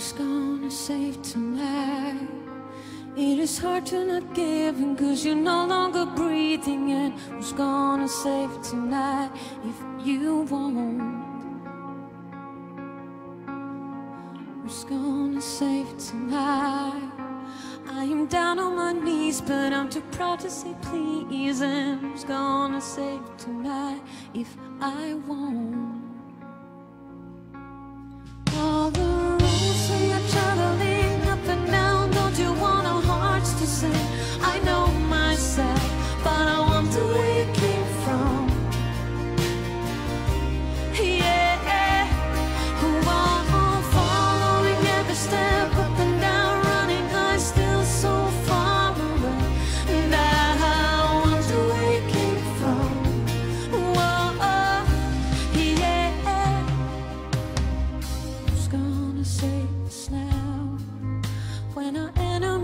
Who's gonna save tonight? It is hard to not give in cause you're no longer breathing in. Who's gonna save tonight if you won't? Who's gonna save tonight? I am down on my knees, but I'm too proud to say please. And who's gonna save tonight if I won't?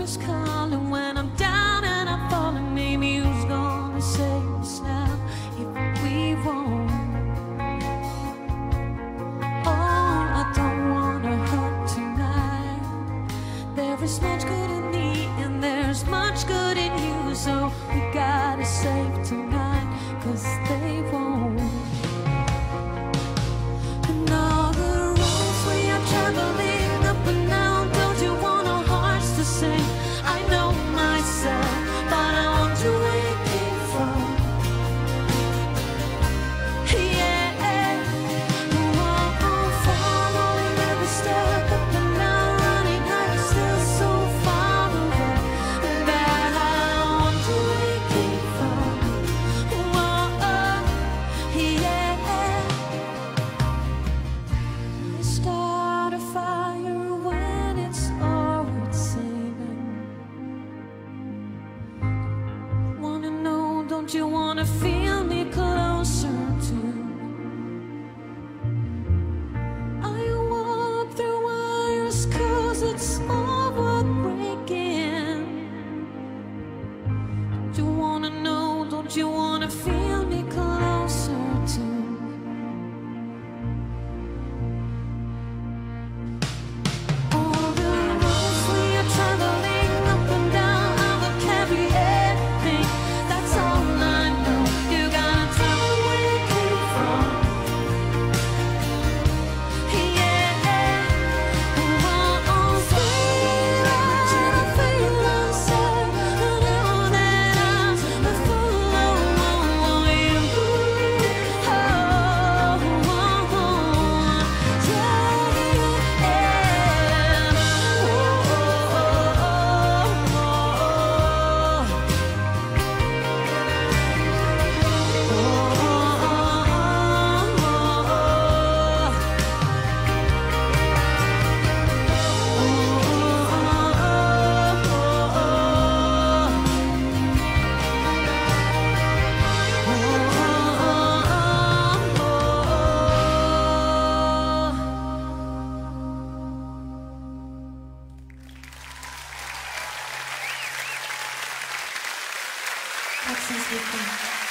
Enemies calling, when I'm down and I'm falling, maybe who's gonna save us now if we won't? Oh, I don't wanna hurt tonight. There is much good in me and there's much good in you, so we gotta save tonight, cause they won't. vocês,